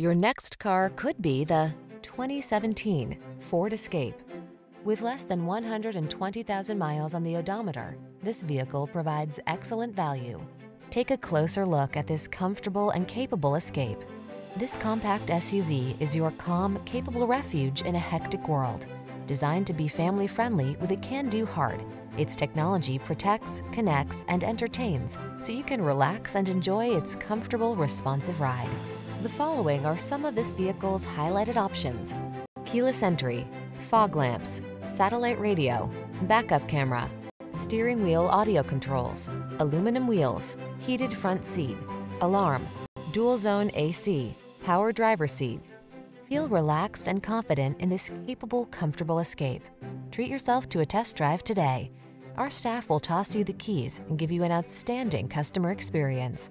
Your next car could be the 2017 Ford Escape. With less than 120,000 miles on the odometer, this vehicle provides excellent value. Take a closer look at this comfortable and capable Escape. This compact SUV is your calm, capable refuge in a hectic world. Designed to be family-friendly with a can-do heart, its technology protects, connects, and entertains, so you can relax and enjoy its comfortable, responsive ride. The following are some of this vehicle's highlighted options. Keyless entry, fog lamps, satellite radio, backup camera, steering wheel audio controls, aluminum wheels, heated front seat, alarm, dual zone AC, power driver seat. Feel relaxed and confident in this capable, comfortable escape. Treat yourself to a test drive today. Our staff will toss you the keys and give you an outstanding customer experience.